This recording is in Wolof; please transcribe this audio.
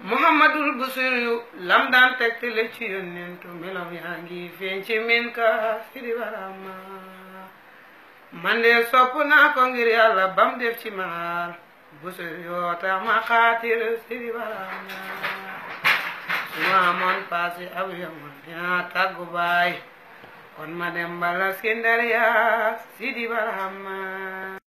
muhammadul busir yu lam daan tegtale ci yónnentu melam yaa ngi feeñ ci min ka sidi barama man de sopp naa ko ngir yàlla bam def ci maar busir yoo tax ma xaatir sidi barama su ma amoon paase ab yamoon dinaa tàggu baay kon ma dem balas ki ndar yaa sidi barama